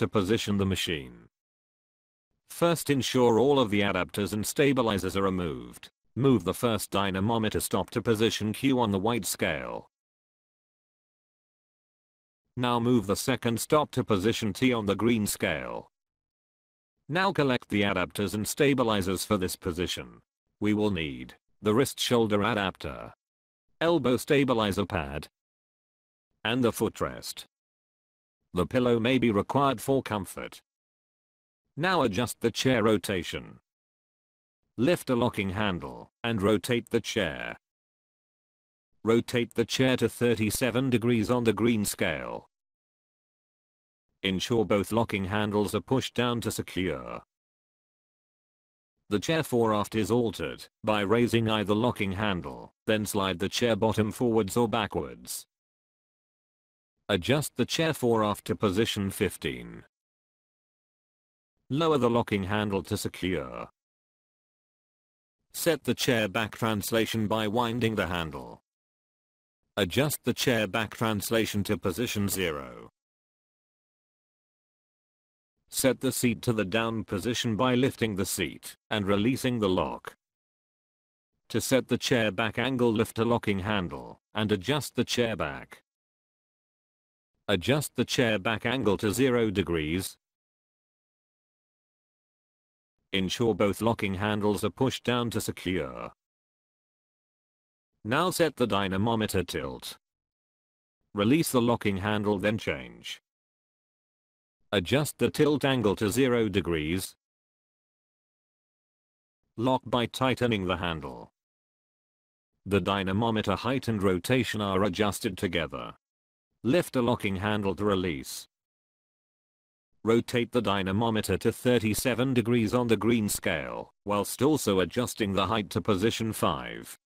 to position the machine. First ensure all of the adapters and stabilizers are removed. Move the first dynamometer stop to position Q on the white scale. Now move the second stop to position T on the green scale. Now collect the adapters and stabilizers for this position. We will need the wrist shoulder adapter, elbow stabilizer pad, and the footrest. The pillow may be required for comfort. Now adjust the chair rotation. Lift a locking handle and rotate the chair. Rotate the chair to 37 degrees on the green scale. Ensure both locking handles are pushed down to secure. The chair foreaft is altered by raising either locking handle, then slide the chair bottom forwards or backwards. Adjust the chair foreaft to position 15. Lower the locking handle to secure. Set the chair back translation by winding the handle. Adjust the chair back translation to position 0. Set the seat to the down position by lifting the seat and releasing the lock. To set the chair back angle lift a locking handle and adjust the chair back. Adjust the chair back angle to 0 degrees. Ensure both locking handles are pushed down to secure. Now set the dynamometer tilt. Release the locking handle then change. Adjust the tilt angle to 0 degrees. Lock by tightening the handle. The dynamometer height and rotation are adjusted together. Lift a locking handle to release. Rotate the dynamometer to 37 degrees on the green scale, whilst also adjusting the height to position 5.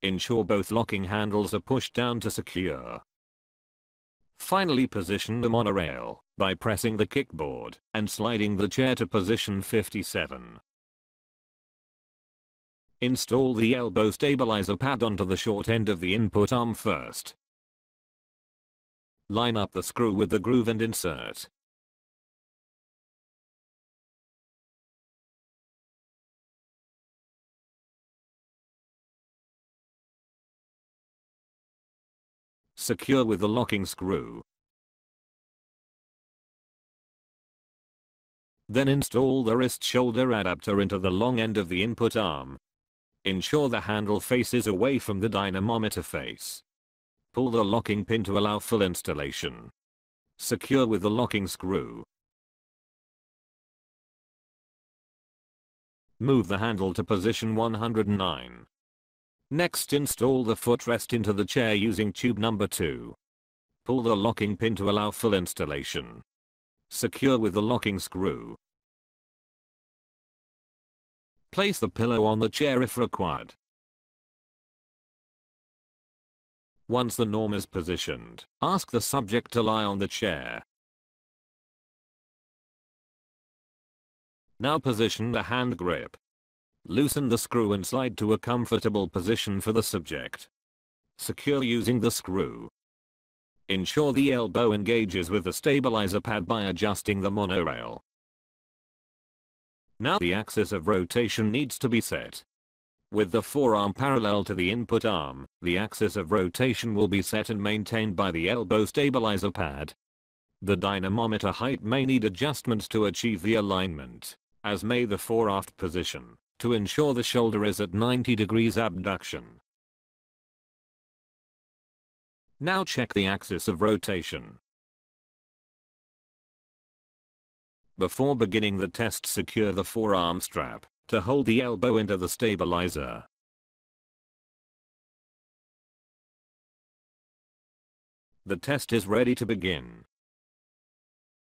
Ensure both locking handles are pushed down to secure. Finally position the monorail by pressing the kickboard and sliding the chair to position 57. Install the elbow stabilizer pad onto the short end of the input arm first. Line up the screw with the groove and insert. Secure with the locking screw. Then install the wrist shoulder adapter into the long end of the input arm. Ensure the handle faces away from the dynamometer face. Pull the locking pin to allow full installation. Secure with the locking screw. Move the handle to position 109. Next install the footrest into the chair using tube number 2. Pull the locking pin to allow full installation. Secure with the locking screw. Place the pillow on the chair if required. Once the norm is positioned, ask the subject to lie on the chair. Now position the hand grip. Loosen the screw and slide to a comfortable position for the subject. Secure using the screw. Ensure the elbow engages with the stabilizer pad by adjusting the monorail. Now the axis of rotation needs to be set. With the forearm parallel to the input arm, the axis of rotation will be set and maintained by the elbow stabilizer pad. The dynamometer height may need adjustments to achieve the alignment, as may the foreaft position to ensure the shoulder is at 90 degrees abduction. Now check the axis of rotation. Before beginning the test secure the forearm strap to hold the elbow into the stabilizer. The test is ready to begin.